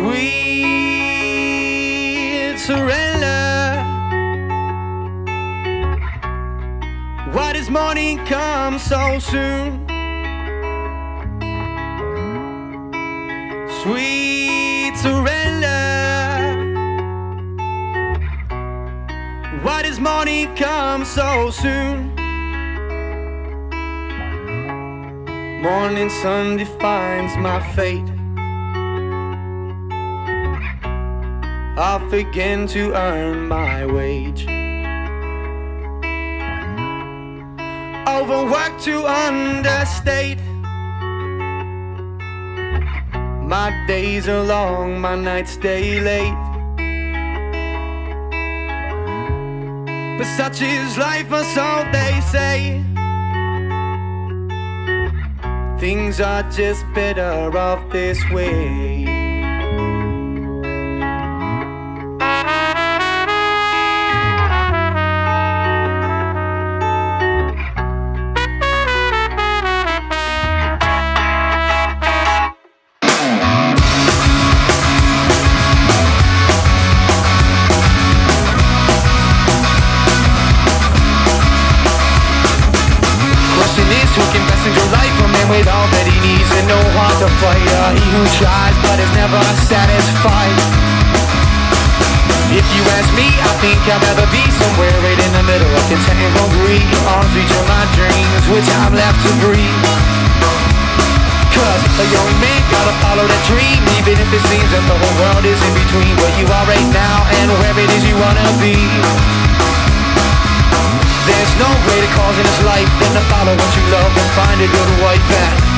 sweet surrender. Why does morning come so soon? Sweet surrender. Why does morning come so soon? Morning sun defines my fate. I'll begin to earn my wage. Overwork to understate. My days are long, my nights stay late. But such is life, or so they say. Things are just better off this way. Can life A man with all that he needs and no heart to fight. Uh, He who tries but is never satisfied. If you ask me, I think I'd rather be somewhere right in the middle of content and hungry Arms reach of my dreams with time left to breathe. Cause a young man gotta follow that dream Even if it seems that the whole world is in between Where you are right now and where it is you wanna be there's no greater cause in this life. Than to follow what you love and find a good wife and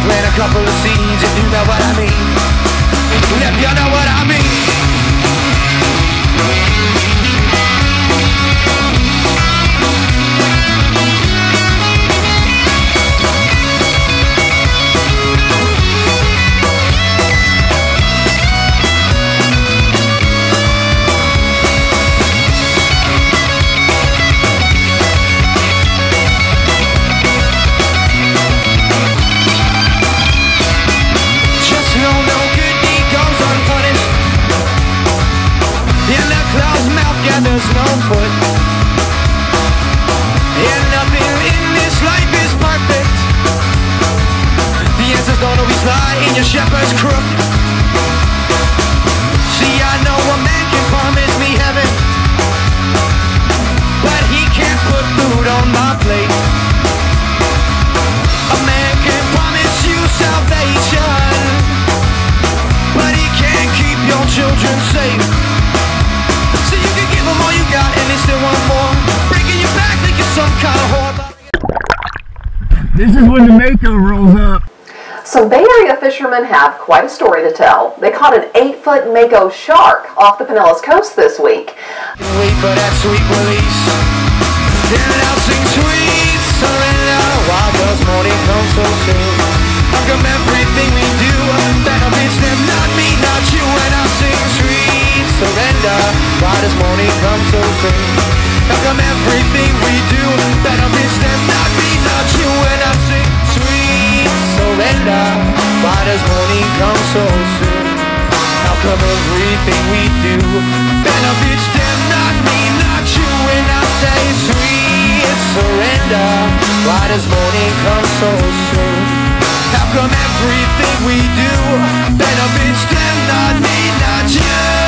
mouth gathers no foot. And nothing in this life is perfect. The answers don't always lie in your shepherd's crook. See, I know a man can promise me heaven, but he can't put food on my plate. This is when the Mako rolls up. Some Bay Area fishermen have quite a story to tell. They caught an eight foot Mako shark off the Pinellas coast this week. Wait for that sweet release. Then I'll sing sweet surrender. Why does morning come so soon? How come everything we do benefits them, not Why does morning come so soon? How come everything we do benefits them, not me, not you? And I say sweet surrender. Why does morning come so soon? How come everything we do benefits them, not me, not you?